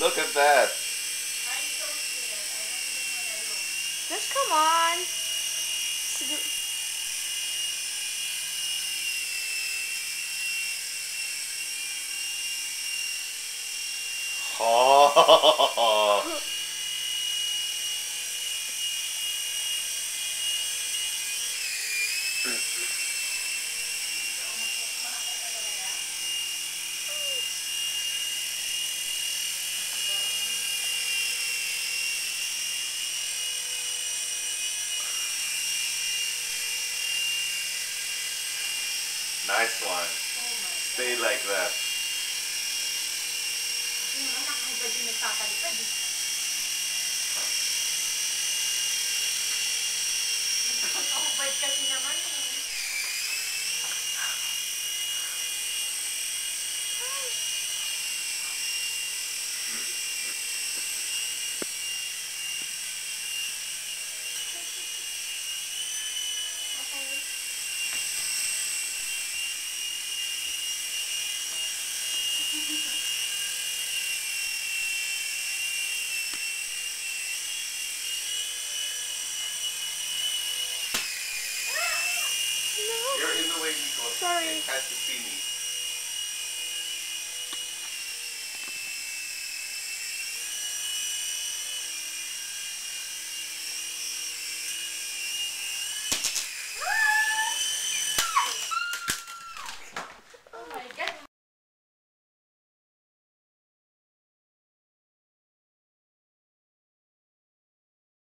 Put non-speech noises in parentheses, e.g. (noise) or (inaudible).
Look at that. So scared. I don't even want to look. Just come on. Oh. (laughs) Nice one. Stay like that. Eh. Nakahubad kasi naman eh. You're in the way, Nico. Sorry. It has to see me.